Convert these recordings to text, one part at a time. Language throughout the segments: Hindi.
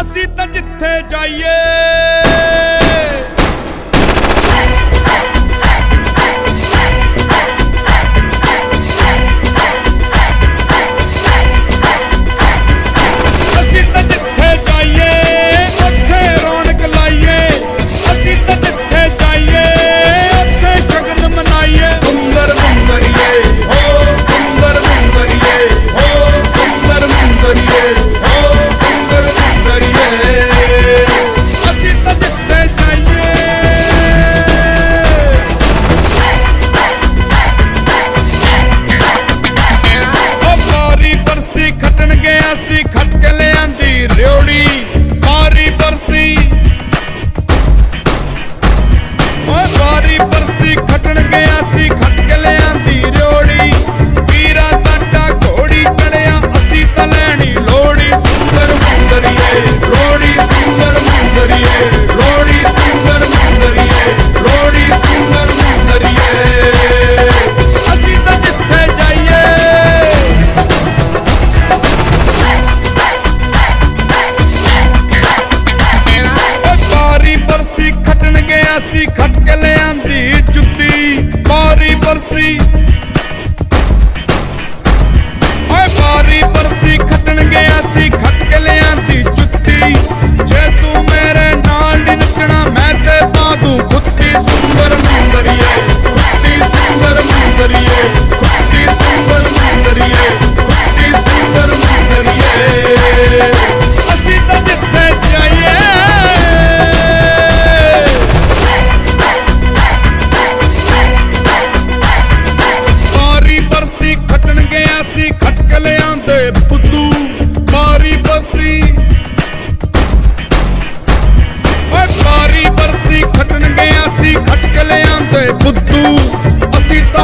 असी तो जिथे जाइए free.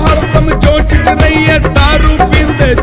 हरदम चोचट रही है दारू पींदे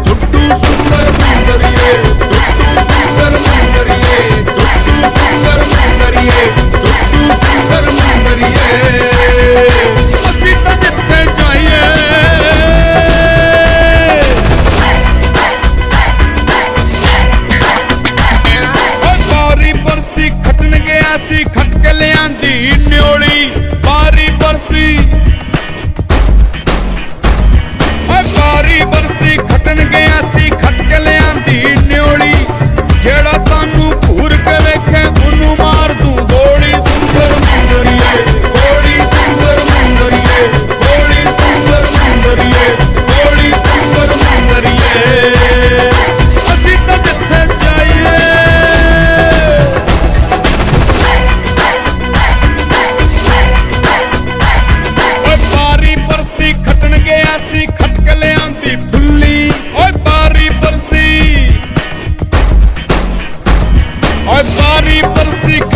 persigue.